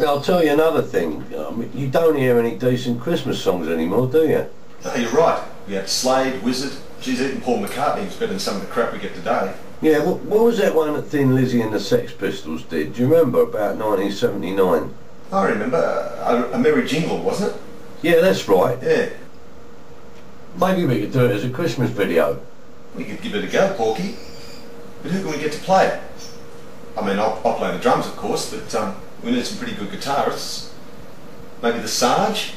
I'll tell you another thing. Um, you don't hear any decent Christmas songs anymore, do you? No, you're right. We had Slade, Wizzard. Geez, even Paul McCartney was better than some of the crap we get today. Yeah, what, what was that one that Thin Lizzy and the Sex Pistols did? Do you remember about 1979? I remember uh, a, a Merry Jingle, wasn't it? Yeah, that's right. Yeah. Maybe we could do it as a Christmas video. We could give it a go, Porky. But who can we get to play it? I mean, I'll, I'll play the drums, of course, but um, we need some pretty good guitarists. Maybe the Sarge?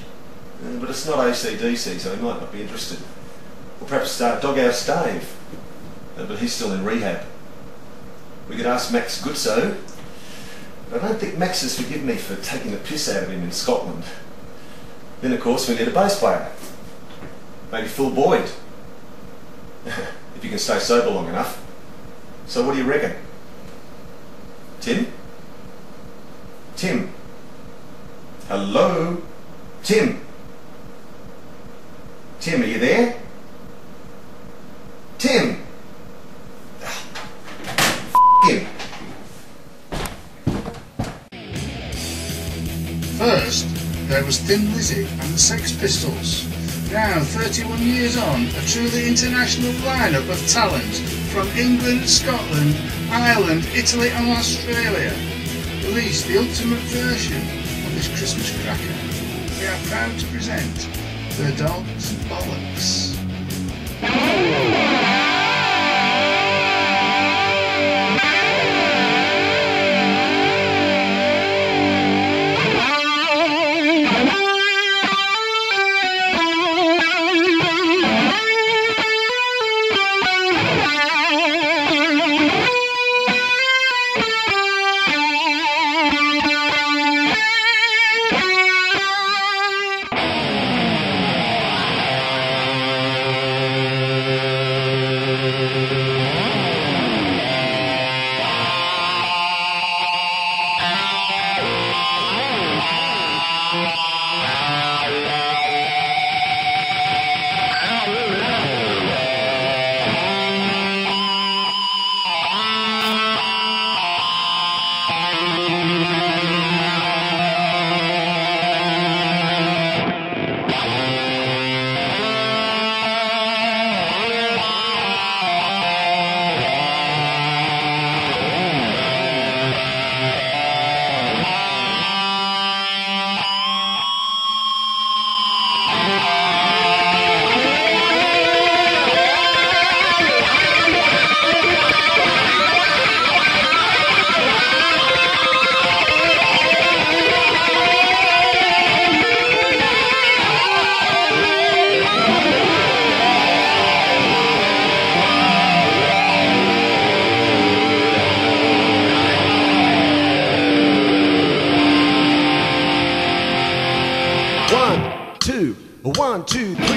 Uh, but it's not ACDC, so he might not be interested. Or perhaps uh, Doghouse Dave. Uh, but he's still in rehab. We could ask Max. But I don't think Max has forgiven me for taking the piss out of him in Scotland. Then, of course, we need a bass player. Maybe Phil Boyd. if you can stay sober long enough. So what do you reckon? Tim? Tim? Hello? Tim? Tim, are you there? Tim! him. First, there was Thin Lizzy and the Sex Pistols. Now, 31 years on, a truly international lineup of talent from England, Scotland, Ireland, Italy and Australia released the ultimate version of this Christmas cracker. We are proud to present The Dog's Bollox. One, one, two, three,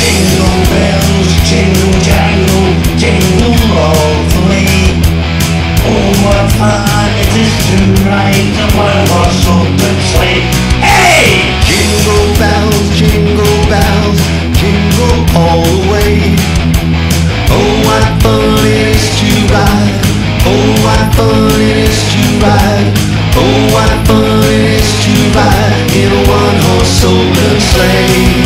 Jingle bells, jingle jangle, jingle all the way. Oh, what fun it is to ride in one horse open sleigh. Hey! Jingle bells, jingle bells, jingle all the way. Oh, what fun it is to ride. Oh, what fun it is to ride. Oh, what fun it is to ride in a one horse open sleigh.